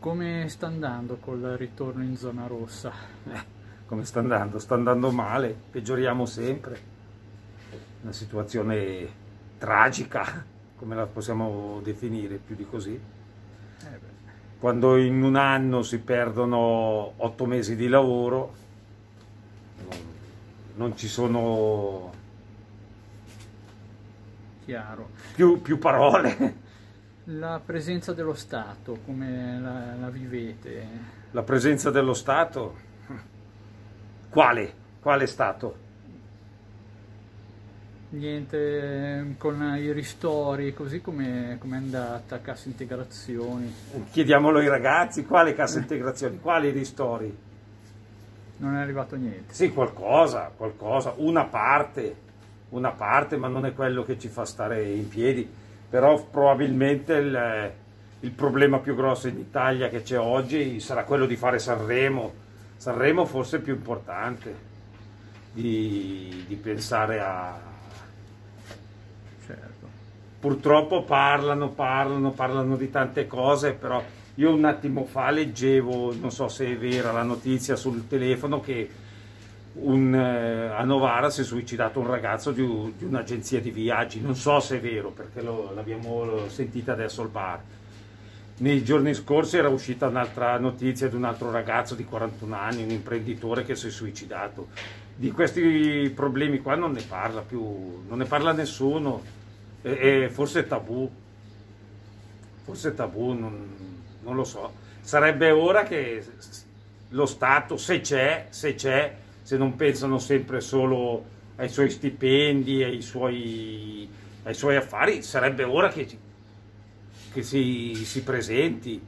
Come sta andando col ritorno in zona rossa? Eh, come sta andando? Sta andando male, peggioriamo sempre. Una situazione tragica, come la possiamo definire più di così. Eh Quando in un anno si perdono otto mesi di lavoro, non, ci sono più, più parole la presenza dello Stato, come la, la, vivete? La presenza dello Stato? Quale? Quale Stato? Niente, con i ristori, così come è andata, cassa integrazioni? Chiediamolo ai ragazzi, quale cassa integrazioni, quali ristori? Non è arrivato niente? Sì, qualcosa, qualcosa, una parte, una parte, ma non è quello che ci fa stare in piedi però probabilmente il, il problema più grosso in Italia che c'è oggi sarà quello di fare Sanremo. Sanremo forse è più importante di, di pensare a... Certo. Purtroppo parlano, parlano, parlano di tante cose, però io un attimo fa leggevo, non so se è vera la notizia sul telefono, che un, eh, a Novara si è suicidato un ragazzo di, di un'agenzia di viaggi, non so se è vero perché l'abbiamo sentita adesso al bar. Nei giorni scorsi era uscita un'altra notizia di un altro ragazzo di 41 anni, un imprenditore che si è suicidato. Di questi problemi qua non ne parla più, non ne parla nessuno, e, e forse è tabù, forse è tabù, non, non lo so. Sarebbe ora che lo Stato, se c'è, se c'è, se non pensano sempre solo ai suoi stipendi, ai suoi, ai suoi affari, sarebbe ora che, che si, si presenti.